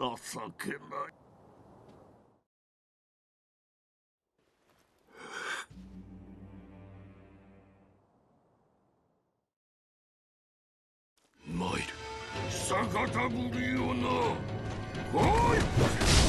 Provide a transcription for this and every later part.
情けない。参る。久方ぶりよな。おい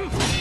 Hmph!